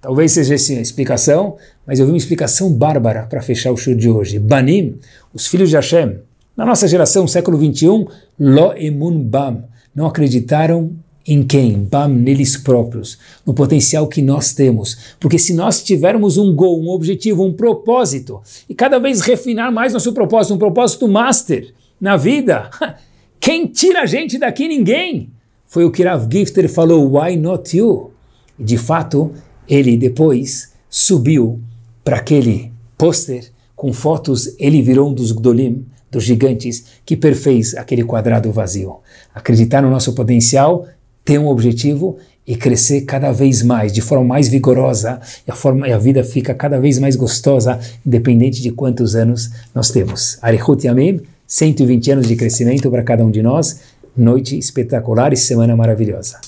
Talvez seja essa a explicação, mas eu vi uma explicação bárbara para fechar o show de hoje. Banim, os filhos de Hashem. Na nossa geração, século 21, lo emun bam não acreditaram em quem? Bam, neles próprios, no potencial que nós temos. Porque se nós tivermos um gol, um objetivo, um propósito, e cada vez refinar mais nosso propósito, um propósito master na vida, quem tira a gente daqui? Ninguém. foi o que Rav Gifter falou, why not you? E de fato, ele depois subiu para aquele pôster com fotos, ele virou um dos Gdolim, dos gigantes, que perfez aquele quadrado vazio. Acreditar no nosso potencial, ter um objetivo e crescer cada vez mais, de forma mais vigorosa, e a, forma, e a vida fica cada vez mais gostosa, independente de quantos anos nós temos. Arihut Yamim, 120 anos de crescimento para cada um de nós, noite espetacular e semana maravilhosa.